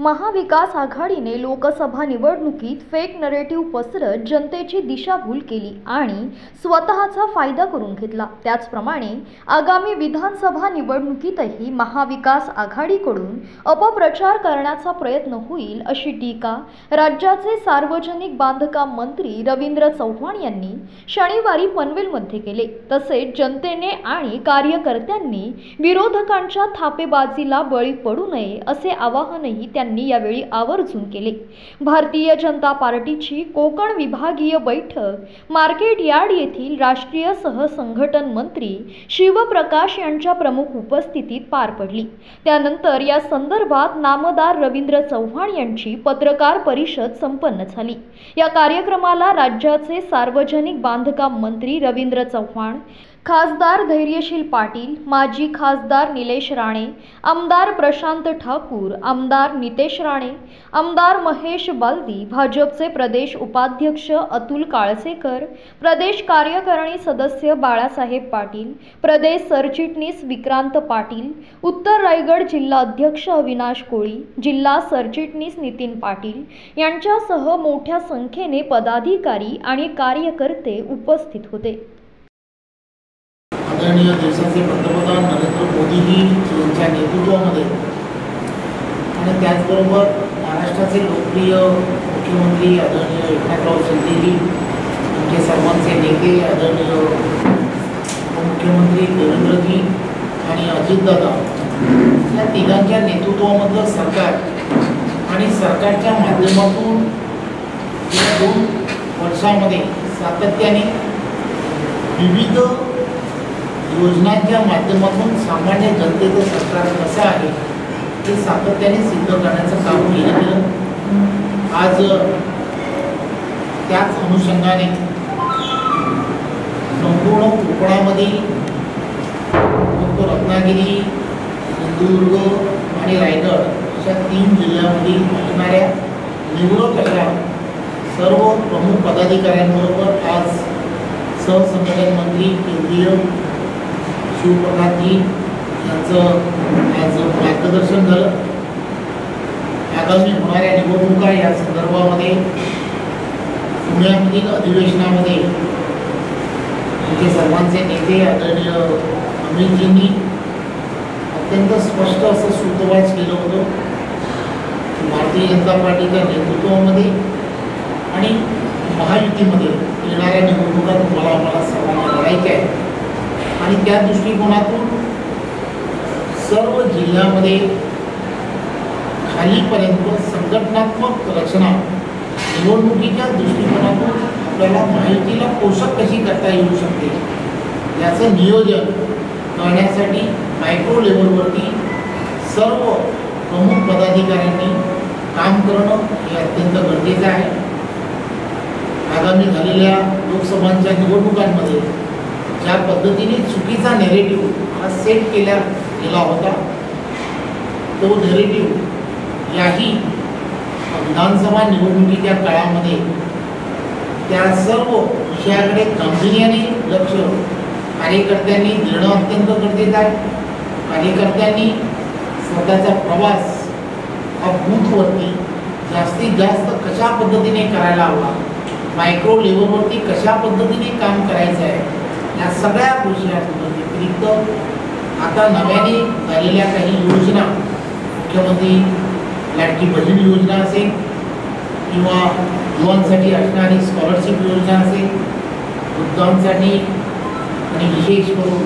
महाविकास आघाडीने लोकसभा निवडणुकीत fake narrative पसरत जनतेची दिशाभूल केली आणि स्वतःचा फायदा करून घेतला. त्याचप्रमाणे आगामी विधानसभा निवडणुकीतही महाविकास आघाडीकडून अपप्रचार करण्याचा प्रयत्न होईल अशी टीका राज्याचे सार्वजनिक बांधकाम मंत्री रवींद्र चव्हाण यांनी शनिवारी पनवेलमध्ये केले. तसेच जनतेने आणि कार्यकर्त्यांनी विरोधकांच्या थापेबाजीला बळी पडू नये असे आवाहनही त्यांनी यावेळी आवर्जून केले. भारतीय जनता पार्टीची कोकण विभागीय बैठक मार्केट यार्ड येथील राष्ट्रीय सहसंघटन मंत्री शिवप्रकाश यांच्या प्रमुख उपस्थितीत पार पडली. त्यानंतर या संदर्भात नामदार रवींद्र चव्हाण यांची पत्रकार परिषद संपन्न झाली. या कार्यक्रमाला राज्याचे सार्वजनिक बांधकाम मंत्री रवींद्र चव्हाण खासदार धैर्यशील पाटील माजी खासदार निलेश राणे आमदार प्रशांत ठाकूर आमदार नितेश राणे आमदार महेश बालदी भाजपचे प्रदेश उपाध्यक्ष अतुल काळसेकर प्रदेश कार्यकारिणी सदस्य बाळासाहेब पाटील प्रदेश सरचिटणीस विक्रांत पाटील उत्तर रायगड जिल्हा अध्यक्ष अविनाश कोळी जिल्हा सरचिटणीस नितीन पाटील यांच्यासह मोठ्या संख्येने पदाधिकारी आणि कार्यकर्ते उपस्थित होते. आदरणीय देशाचे पंतप्रधान नरेंद्र मोदीजी यांच्या नेतृत्वामध्ये. आणि त्याचबरोबर महाराष्ट्राचे लोकप्रिय मुख्यमंत्री आदरणीय एकनाथराव शिंदेजी आमचे सर्वांचे नेते आदरणीय उपमुख्यमंत्री देवेंद्रजी आणि अजितदादा या तिघांच्या नेतृत्वामधलं सरकार आणि सरकारच्या माध्यमातून या दोन वर्षामध्ये सातत्याने विविध योजनांच्या माध्यमातून सामान्य जनतेचं सरकार कसं आहे ते सातत्याने सिद्ध करण्याचं काम केलं गेलं. आज त्याच अनुषंगाने संपूर्ण कोकणामधील फक्त रत्नागिरी सिंधुदुर्ग आणि रायगड अशा तीन जिल्ह्यामधील असणाऱ्या निवडक अशा सर्व प्रमुख पदाधिकाऱ्यांबरोबर आज सहसंघटन मंत्री केंद्रीय शिवप्रसादजी यांचं आज मार्गदर्शन झालं. आगामी होणाऱ्या निवडणुका या संदर्भामध्ये पुण्यामधील अधिवेशनामध्ये आमचे सर्वांचे नेते आदरणीय अमितजींनी अत्यंत स्पष्ट असं सूतवाच केलं होतं. भारतीय जनता पार्टीच्या नेतृत्वामध्ये आणि महायुतीमध्ये येणाऱ्या निवडणुका तुम्हाला आम्हाला सर्वांना लढायच्या आहे आणि त्या दृष्टिकोनातून सर्व जिल्ह्यामध्ये खालीपर्यंत संघटनात्मक रचना निवडणुकीच्या दृष्टिकोनातून आपल्याला माहितीला पोषक कशी करता येऊ शकते? याचं नियोजन करण्यासाठी मायक्रो लेवलवरती सर्व प्रमुख पदाधिकाऱ्यांनी काम करणं हे अत्यंत गरजेचं आहे. आगामी झालेल्या लोकसभांच्या निवडणुकांमध्ये ज्या पद्धतीने चुकीचा नेरेटिव्ह हा सेट केला गेला होता तो नेरेटिव्ह याही विधानसभा निवडणुकीच्या काळामध्ये त्या सर्व विषयाकडे गांभीर्याने लक्ष कार्यकर्त्यांनी देणं अत्यंत गरजेचं आहे. कार्यकर्त्यांनी स्वतःचा प्रवास हा बूथवरती जास्तीत जास्त कशा पद्धतीने करायला हवा? मायक्रो लेवलवरती कशा पद्धतीने काम करायचं आहे? या सगळ्या विषयांच्या व्यतिरिक्त आता नव्याने झालेल्या काही योजना, मुख्यमंत्री लाडकी बहीण योजना असेल, किंवा असणारी स्कॉलरशिप योजना असेल, वृद्धांसाठी आणि विशेष करून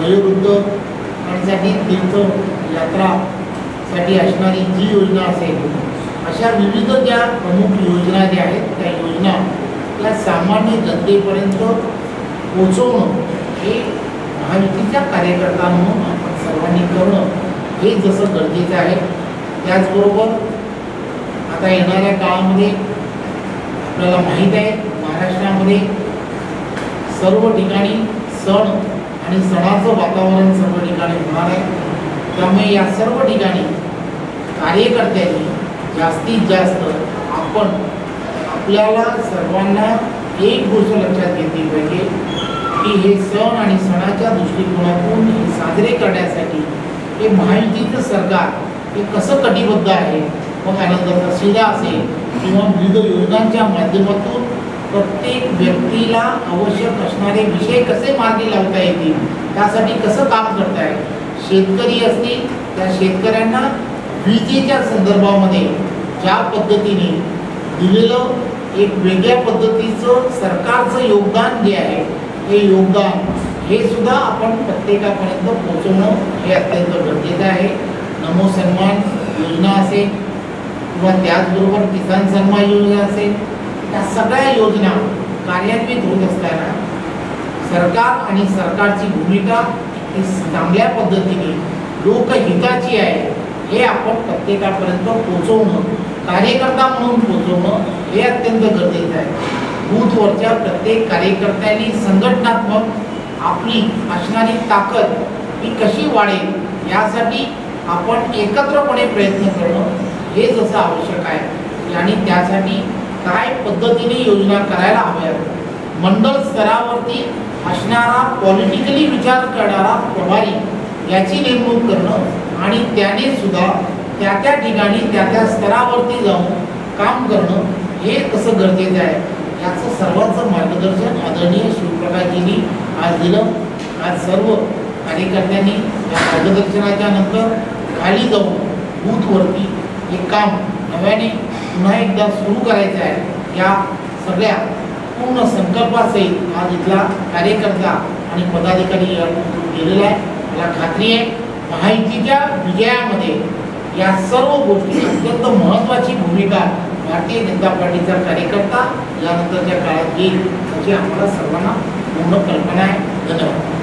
वयोवृद्धांसाठी तीर्थयात्रासाठी असणारी जी योजना असेल, अशा विविध ज्या प्रमुख योजना ज्या आहेत योजना त्या सामान्य जनतेपर्यंत पोचवणं हे महायुतीच्या कार्यकर्ता म्हणून आपण सर्वांनी करणं हे जसं गरजेचं आहे. त्याचबरोबर आता येणाऱ्या काळामध्ये आपल्याला माहीत आहे महाराष्ट्रामध्ये सर्व ठिकाणी सण आणि सणाचं वातावरण सर्व ठिकाणी होणार आहे. त्यामुळे या सर्व ठिकाणी कार्यकर्त्यांनी जास्तीत जास्त आपण आपल्याला सर्वांना एक गोष्ट लक्षात घेतली पाहिजे की हे सण आणि सणाच्या दृष्टिकोनातून साजरे करण्यासाठी हे सरकार हे कसं कटिबद्ध आहे? मग आनंदाचा किंवा विविध योजनांच्या माध्यमातून प्रत्येक व्यक्तीला आवश्यक असणारे विषय कसे मार्गी लावता येतील? त्यासाठी कसं काम करताय? शेतकरी असतील, त्या शेतकऱ्यांना विजेच्या संदर्भामध्ये ज्या पद्धतीने एक वेगळ्या पद्धतीचं सरकारचं योगदान जे आहे हे योगदान हे सुद्धा आपण प्रत्येकापर्यंत पोहोचवणं हे अत्यंत गरजेचं आहे. नमो सन्मान योजना असेल किंवा त्याचबरोबर किसान सन्मान योजना असेल या सगळ्या योजना कार्यान्वित होत असताना सरकार आणि सरकारची भूमिका ही चांगल्या पद्धतीने लोकहिताची आहे हे आपण प्रत्येकापर्यंत पोहोचवणं कार्यकर्ता म्हणून पोचवणं हे अत्यंत गरजेचं आहे. बूथवरच्या प्रत्येक कार्यकर्त्यांनी संघटनात्मक आपली असणारी ताकद ही कशी वाढेल यासाठी आपण एकत्रपणे प्रयत्न करणं हे जसं आवश्यक आहे आणि त्यासाठी काय पद्धतीने योजना करायला हव्यात. मंडळ स्तरावरती असणारा पॉलिटिकली विचार करणारा प्रभारी याची नेमणूक करणं आणि त्याने सुद्धा त्या त्या ठिकाणी त्या त्या स्तरावरती जाऊन काम करणं हे कसं गरजेचं आहे याचं सर्वांचं मार्गदर्शन आदरणीय शिवप्रकाशजींनी आज दिलं. आज सर्व कार्यकर्त्यांनी या मार्गदर्शनाच्या नंतर खाली जाऊन बूथवरती हे काम नव्याने पुन्हा एकदा सुरू करायचं आहे. या सगळ्या पूर्ण संकल्पासहित आज इथला कार्यकर्ता आणि पदाधिकारी गेलेला आहे. मला खात्री आहे माहितीच्या विजयामध्ये या सर्व गोष्टी अत्यंत महत्त्वाची भूमिका भारतीय जनता पार्टीचा कार्यकर्ता यानंतरच्या काळात येईल याची आम्हाला सर्वांना पूर्ण कल्पना आहे. धन्यवाद.